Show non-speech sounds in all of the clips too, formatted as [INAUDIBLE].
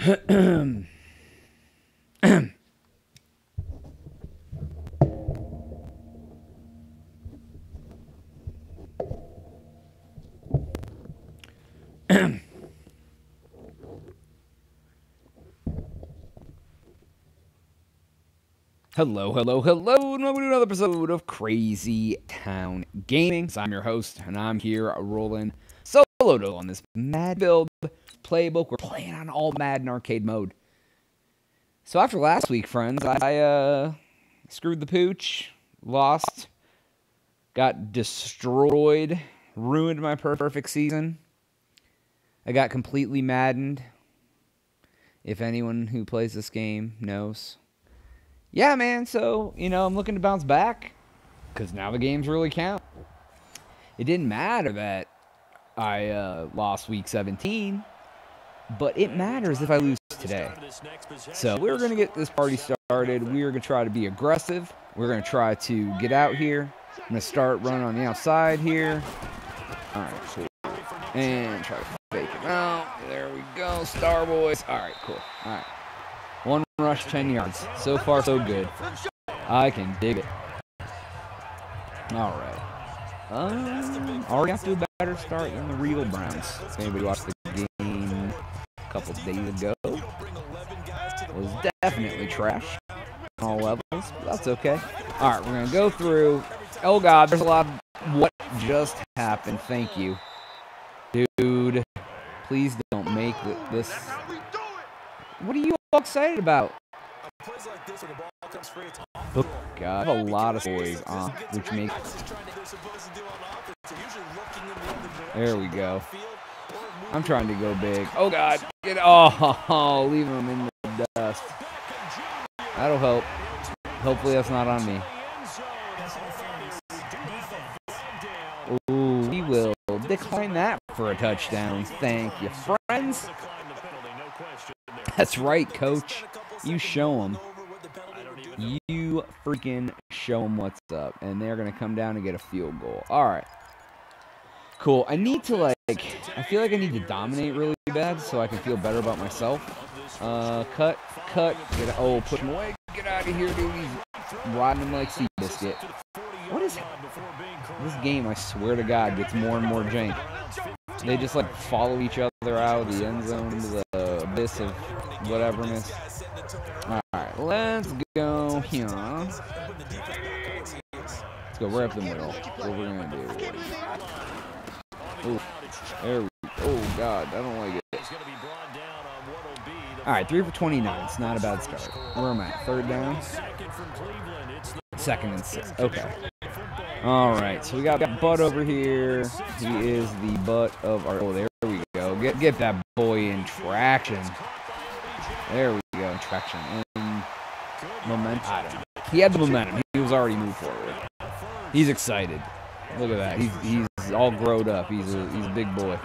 Hello, hello, hello, and welcome to another episode of Crazy Town Gaming. I'm your host, and I'm here rolling solo on this Mad Build playbook. We're playing on all Madden arcade mode. So after last week, friends, I uh, screwed the pooch, lost, got destroyed, ruined my perfect season. I got completely maddened. If anyone who plays this game knows yeah, man. So, you know, I'm looking to bounce back because now the games really count. It didn't matter that I uh, lost week 17, but it matters if I lose today. So, we're going to get this party started. We're going to try to be aggressive. We're going to try to get out here. I'm going to start running on the outside here. All right, cool. And try to fake him out. There we go. Star Boys. All right, cool. All right. One rush, 10 yards. So far, so good. I can dig it. All right. Um, already have to a better start than the real Browns. Anybody watched the couple days ago, was definitely trash all levels. But that's okay. All right, we're going to go through. Oh, God, there's a lot of what just happened. Thank you. Dude, please don't make this. What are you all excited about? Oh, God, I have a lot of boys on, which makes. There we go. I'm trying to go big. Oh God, get oh, [LAUGHS] leave him in the dust. That'll help. Hopefully that's not on me. Ooh, we will decline that for a touchdown. Thank you, friends. That's right, coach. You show them. You freaking show them what's up. And they're going to come down and get a field goal. All right. Cool. I need to, like, I feel like I need to dominate really bad so I can feel better about myself. Uh, cut, cut. Get, oh, put him away. Get out of here, dude. He's riding him like Seabiscuit. What is this game? I swear to God, gets more and more jank. They just like follow each other out of the end zone into the abyss of whateverness. Alright, let's go here. Let's go right up the middle. What we're gonna do. Ooh, there we Oh god, I don't like it. Alright, 3 for 29. It's not a bad start. Where am I? Third down? Second and six. Okay. Alright, so we got Butt over here. He is the butt of our... Oh, there we go. Get, get that boy in traction. There we go, in traction. And momentum. I don't know. He had the momentum. He was already moved forward. He's excited. Look at that. He's, he's all grown up. He's a, he's a big boy.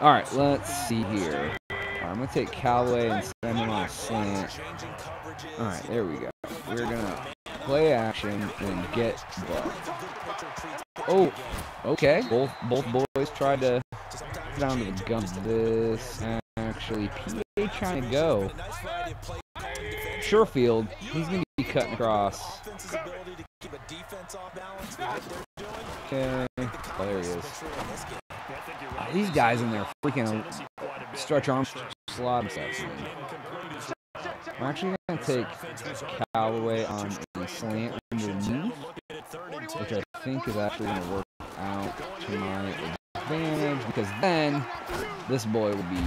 All right, let's see here. I'm going to take Callaway and send him on a slant. All right, there we go. We're going to play action and get Butt. Oh, okay. Both both boys tried to get down to the guns. This actually, PA trying to go. Sherfield, he's going to be cutting across. Okay, oh, there he is. Oh, these guys in there freaking stretch arms, slot stuff. I'm actually going to take Callaway on a slant underneath, which I think is actually going to work out to my advantage because then this boy will be,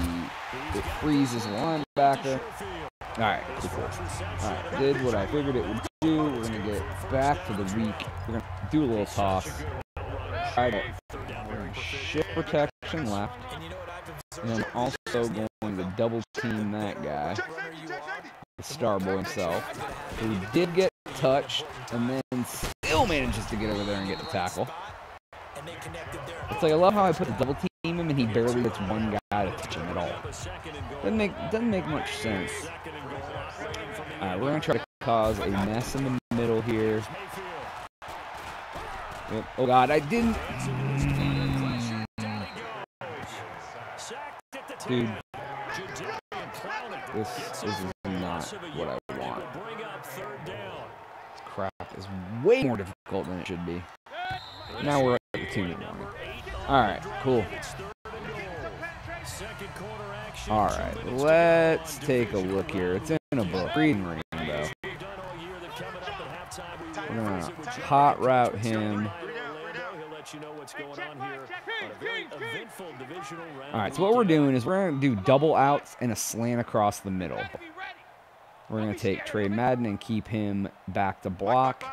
it. freezes the linebacker. Alright, cool, cool. Alright, did what I figured it would do. We're going to get back to the week. We're going to do a little toss. Try to shift protection left. And then also going to double team that guy. The star boy himself. Who did get touched and then still manages to get over there and get the tackle. It's like I love how I put the double team him and he barely gets one guy to touch him at all. Doesn't make doesn't make much sense. Alright, we're gonna try to cause a mess in the middle here. Oh god, I didn't Dude. This, this is not what I want. This crap is way more difficult than it should be. Now we're at the two-minute warning. All right, cool. All right, let's take a look here. It's in a book. Reading Rainbow. We're gonna hot route him. All right, so what we're doing is we're gonna do double outs and a slant across the middle. We're gonna take Trey Madden and keep him back to block.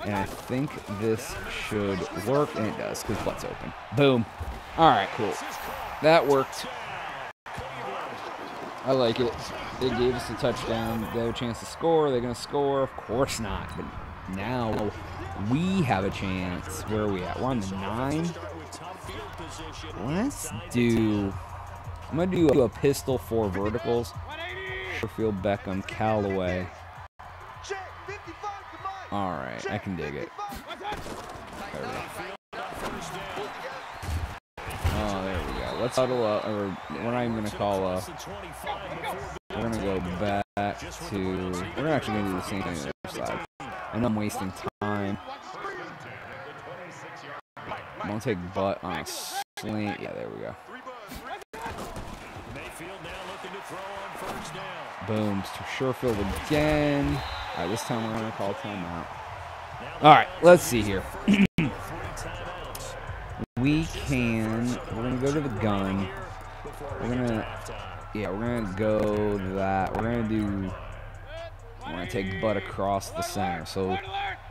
And I think this should work, and it does, because butt's open. Boom. All right, cool. That worked. I like it. They gave us a touchdown. They have a chance to score. They're going to score? Of course not. But now we have a chance. Where are we at? We're on the nine. Let's do... I'm to do a pistol four verticals. Sherfield, Beckham, Callaway. All right, I can dig it. Oh, there we go. Let's huddle up, or we're not even gonna call up. We're gonna go back to. We're actually gonna do the same thing on the other side. And I'm wasting time. I'm gonna take butt on a slant. Yeah, there we go. Boom. To Sherfield again. All right, this time we're to call timeout. All right, let's see here. [CLEARS THROAT] we can, we're to go to the gun. We're to, yeah, we're to go that. We're to do, we're to take Butt across the center. So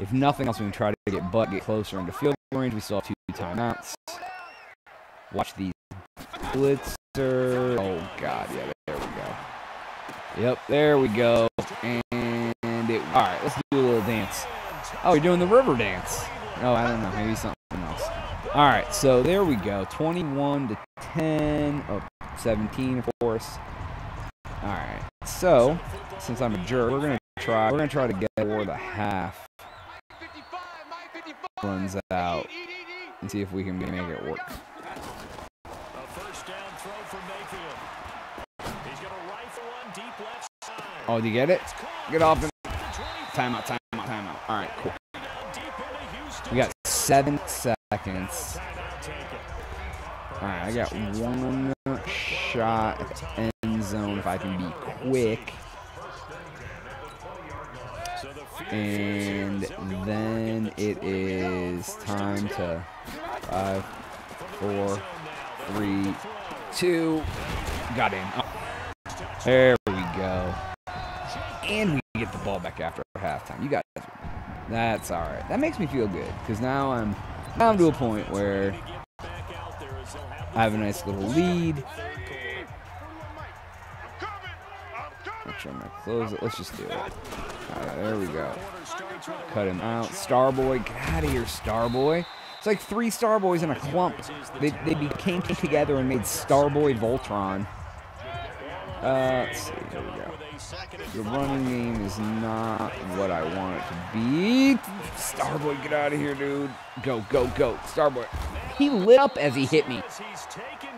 if nothing else, we can try to get Butt get closer into field range. We still have two timeouts. Watch these blitzer. Oh, God, yeah, there we go. Yep, there we go. And it. All right, let's do a little dance. Oh, you're doing the river dance. Oh, I don't know. Maybe something else. All right, so there we go. 21 to 10. Oh, 17, of course. All right. So, since I'm a jerk, we're gonna try. We're gonna try to get over the half. Runs out and see if we can make it work. Oh, do you get it? Get off him. Timeout, timeout, timeout. All right, cool. We got seven seconds. All right, I got one shot at the end zone if I can be quick. And then it is time to five, four, three, two. Got in. Oh. There we go and we get the ball back after halftime. You guys, that's all right. That makes me feel good because now I'm now I'm to a point where I have a nice little lead. Make sure I'm gonna close it. Let's just do it. Right, there we go. Cut him out. Starboy, get out of here, Starboy. It's like three Starboys in a clump. They, they became together and made Starboy Voltron. Uh, let's see. Here we go. The running game is not what I want it to be. Starboy, get out of here, dude. Go, go, go. Starboy. He lit up as he hit me.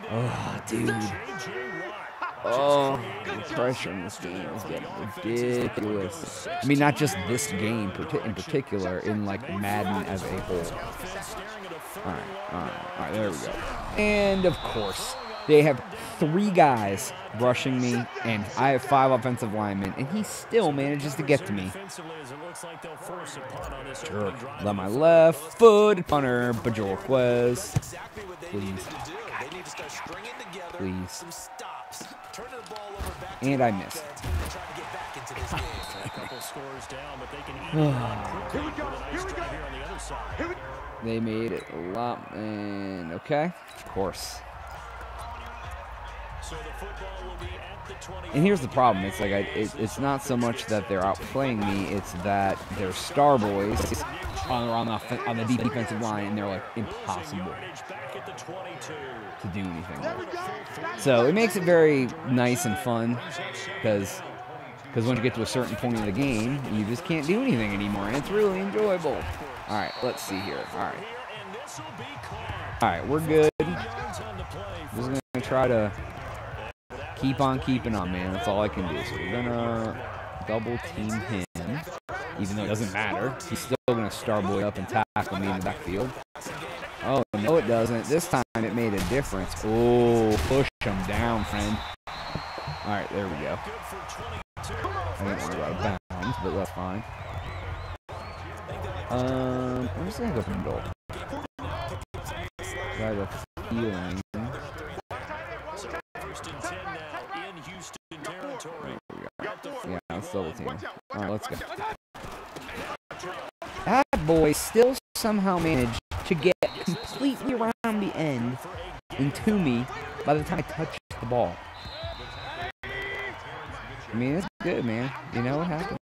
Oh, dude. Oh, the pressure in this game is getting ridiculous. I mean, not just this game in particular, in like Madden as a whole. All right, all right, all right, there we go. And of course, they have three guys rushing me, and I have five offensive linemen, and he still manages to get to me. Jerk. Let my left foot, punter, Bojorquez. Please. Please. And I missed. [LAUGHS] they made it a lot, and okay, of course. And here's the problem: it's like I, it, it's not so much that they're outplaying me; it's that they're star boys on, on the on the defensive line, and they're like impossible to do anything with. So it makes it very nice and fun because because when you get to a certain point in the game, you just can't do anything anymore, and it's really enjoyable. All right, let's see here. All right, all right, we're good. Just gonna try to keep on keeping on, man. That's all I can do. So we're gonna double team him, even though it doesn't matter. He's still gonna star boy up and tackle me in the backfield. Oh no, it doesn't. This time it made a difference. Oh, push him down, friend. All right, there we go. I didn't want to bounds, but that's fine. Um, I'm just gonna go for middle. I have a feeling. Yeah, let's double team. All right, let's go. That boy still somehow managed to get completely around the end and to me by the time I touched the ball. I mean, it's good, man. You know what happens.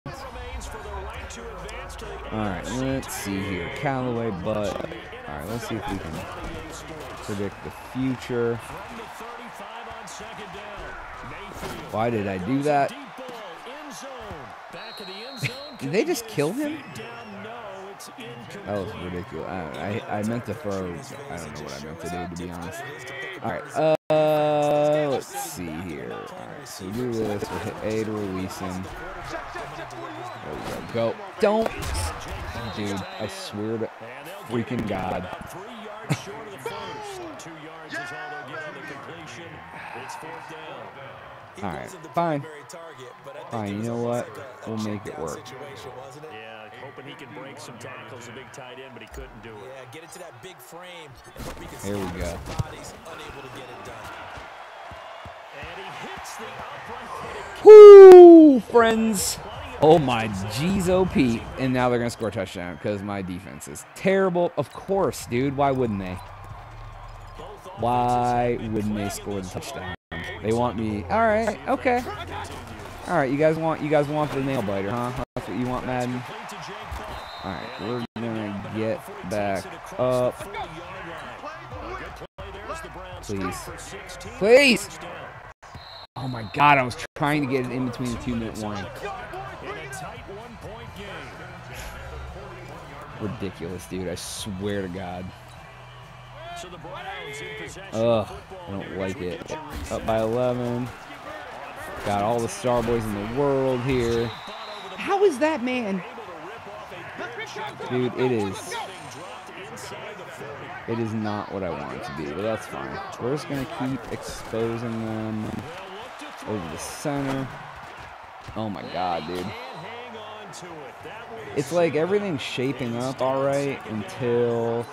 Alright, let's see here. Callaway, but... Alright, let's see if we can predict the future. Why did I do that? Did they just kill him? That was ridiculous. I, I, I meant to throw. I don't know what I meant to do, to be honest. All right. Uh, let's see here. All right. So we do this. We'll hit A to release him. There we go. Go. Don't, dude. I swear to freaking God. All right, fine. Fine, you know what? We'll make it work. Yeah, hoping he can break some tackles, a big tight end, but he couldn't do it. Yeah, get into that big frame. There we go. Bodies unable to get it done. And he hits the Woo, friends. Oh my jeez, OP. And now they're going to score a touchdown because my defense is terrible. Of course, dude. Why wouldn't they? Why wouldn't they score the touchdown? They want me. All right. Okay. All right. You guys want you guys want the nail biter, huh? That's what you want, Madden. All right. We're gonna get back up. Please. Please. Oh my God! I was trying to get it in between the two-minute warning. Ridiculous, dude. I swear to God. Ugh, I don't like it. Up by 11. Got all the star boys in the world here. How is that man? Dude, it is. It is not what I want it to be, but that's fine. We're just going to keep exposing them over the center. Oh my god, dude. It's like everything's shaping up alright until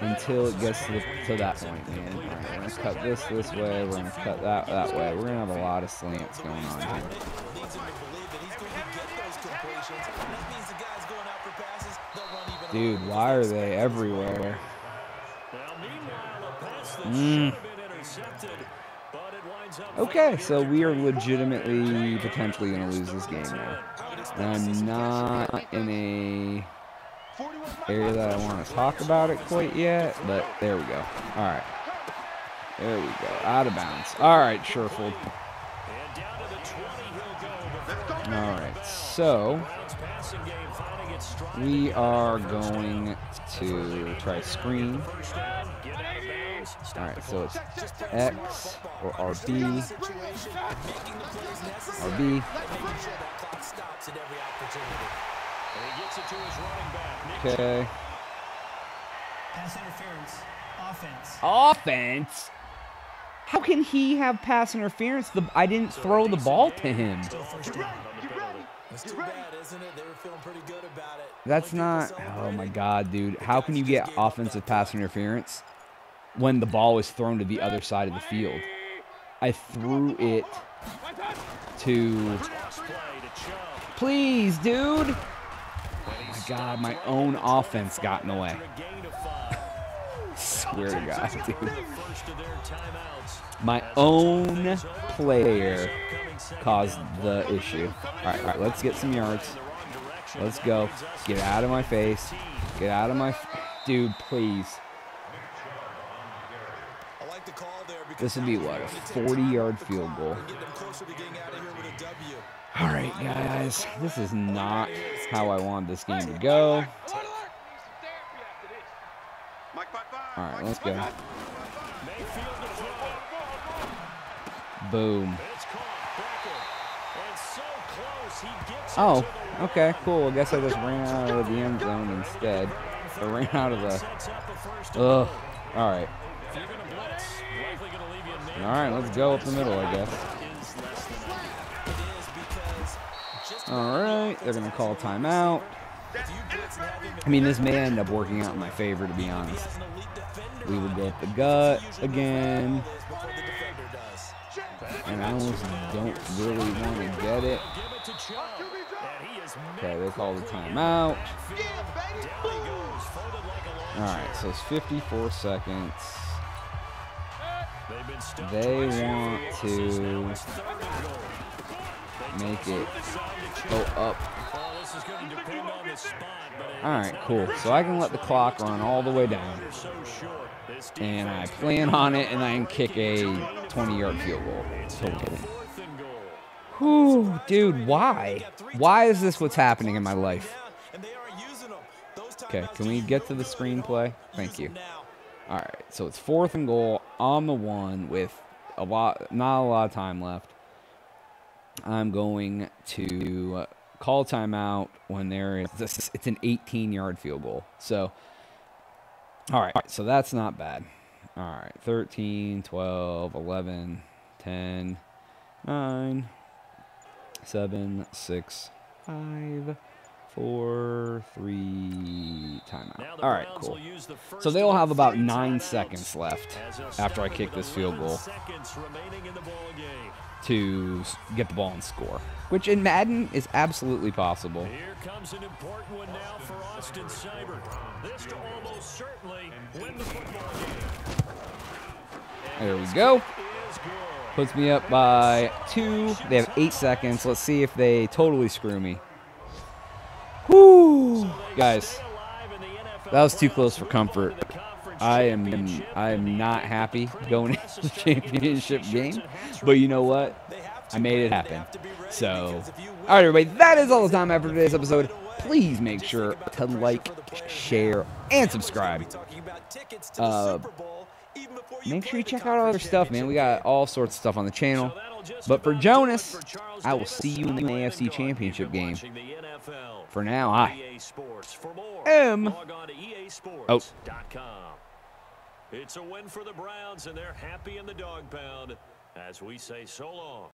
until it gets to, the, to that point, man. All right, we're gonna cut this this way. We're gonna cut that that way. We're gonna have a lot of slants going on here. Dude, why are they everywhere? Mm. Okay, so we are legitimately potentially going to lose this game now. I'm not in a area that I want to talk about it quite yet, but there we go. All right. There we go. Out of bounds. All right, Sherfield. All right, so we are going to try screen. All right, so it's X or RB. RB. Okay. Pass interference. Offense. Offense? How can he have pass interference? The, I didn't throw the ball to him. That's too bad, isn't it? They were feeling pretty good about it. That's not. Oh my God, dude. How can you get offensive pass interference when the ball was thrown to the other side of the field? I threw it to. Please, dude. My God, my own offense got in the way. Swear to God, dude. My own player caused the issue. All right, all right, let's get some yards. Let's go. Get out of my face. Get out of my... Dude, please. This would be, what, a 40-yard field goal. All right, guys. This is not how I want this game to go. All right, let's go. Boom. It's caught. Beckett. And so close. He gets Oh, okay, cool. I guess I just ran out of the end zone instead. I ran out of the. Sets up a first and Ugh. All right. If you're gonna blitz, likely gonna leave you in man All right, let's go up the middle, I guess. All right, they're gonna call timeout. I mean, this may end up working out in my favor, to be honest. We would go up the gut again, and I almost don't really want to get it. To Okay, they call the timeout. Down he goes, folded like a All lawn right, chair. so it's 54 seconds. They want to make it to go up. This is going to depend on the spot, but it- All it's right, not cool. So I can let the clock run all the way down, and I plan on it, and I can kick a 20-yard field goal. Totally. Whew, dude, why? Why is this what's happening in my life? Okay, can we get to the screenplay? Thank you. All right, so it's fourth and goal on the one with a lot, not a lot of time left. I'm going to call timeout when there is this, it's an 18-yard field goal. So, all right, so that's not bad. All right, 13, 12, 11, 10, 9, 7, 6, 5, 4, 3, timeout. All right, cool. will use the first So they'll have about nine seconds left after I kick this field goal Seconds remaining in the ball game. to get the ball and score, which in Madden is absolutely possible. Here comes an important one now for Austin Seibert. This to almost certainly win the football game. There we go. Puts me up by two. They have eight seconds. Let's see if they totally screw me. Whoo, guys, that was too close for comfort. I am I am not happy going [LAUGHS] into the championship game, but you know what? I made it happen. So, all right, everybody, that is all the time for today's episode. Please make sure to like, share, and subscribe. Uh, Make sure you check out all our stuff, man. We got all sorts of stuff on the channel. But for Jonaas, I will see you in the AFC Championship game. Watching the NFL For now, on I EA Sports. For more, am- log on to Oh. easports.com. It's a win for the Browns, and they're happy in the dog pound as we say so long.